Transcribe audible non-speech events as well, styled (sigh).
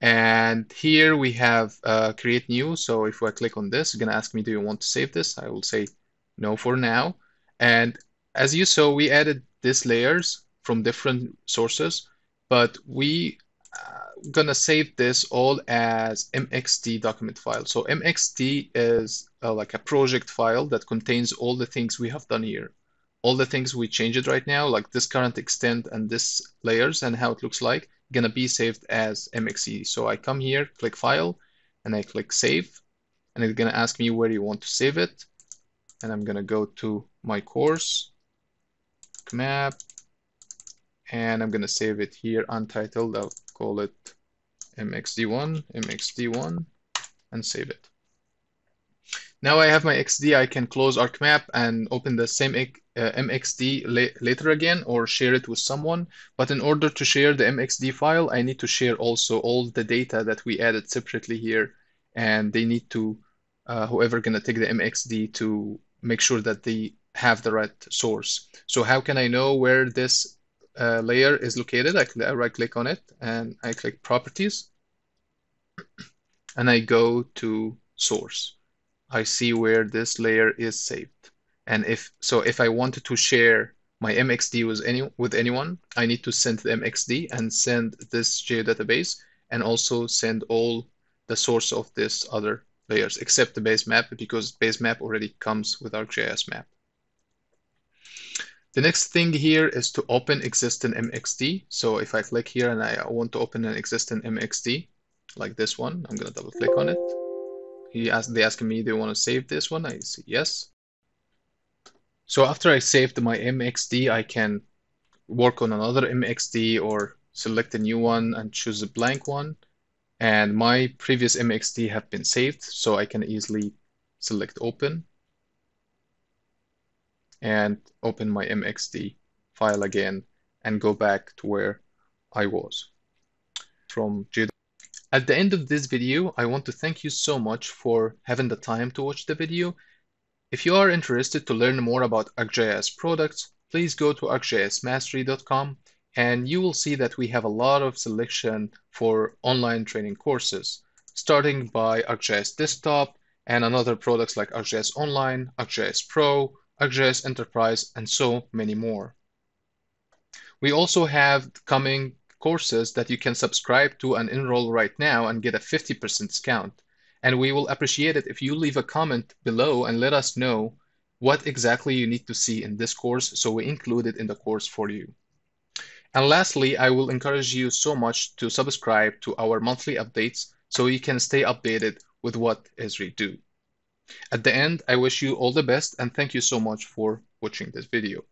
And here we have uh, create new. So if I click on this, it's going to ask me, do you want to save this? I will say no for now. And as you saw, we added these layers from different sources, but we uh, gonna save this all as MXD document file. So MXD is uh, like a project file that contains all the things we have done here. All the things we changed it right now, like this current extent and this layers and how it looks like, gonna be saved as MXD. So I come here, click File, and I click Save, and it's gonna ask me where you want to save it. And I'm gonna go to my course, map, and I'm gonna save it here untitled. I'll call it mxd1, mxd1, and save it. Now I have my XD, I can close ArcMap and open the same uh, MXD la later again or share it with someone. But in order to share the MXD file, I need to share also all the data that we added separately here. And they need to, uh, whoever gonna take the MXD to make sure that they have the right source. So how can I know where this uh, layer is located? I, I right click on it and I click properties (coughs) and I go to source. I see where this layer is saved. And if so, if I wanted to share my MXD with any with anyone, I need to send the MXD and send this geodatabase and also send all the source of this other layers except the base map because base map already comes with ArcGIS map. The next thing here is to open existing MXD. So if I click here and I want to open an existing MXD, like this one, I'm going to double click on it. He asked, they ask me, do you want to save this one? I say yes. So after I saved my MXD, I can work on another MXD or select a new one and choose a blank one. And my previous MXD have been saved, so I can easily select open and open my MXD file again and go back to where I was from Judo. At the end of this video, I want to thank you so much for having the time to watch the video. If you are interested to learn more about ArcGIS products, please go to arcgismastery.com and you will see that we have a lot of selection for online training courses, starting by ArcGIS Desktop and another products like ArcGIS Online, ArcGIS Pro, ArcGIS Enterprise, and so many more. We also have coming courses that you can subscribe to and enroll right now and get a 50% discount. And we will appreciate it if you leave a comment below and let us know what exactly you need to see in this course so we include it in the course for you. And lastly, I will encourage you so much to subscribe to our monthly updates so you can stay updated with what Esri do. At the end, I wish you all the best and thank you so much for watching this video.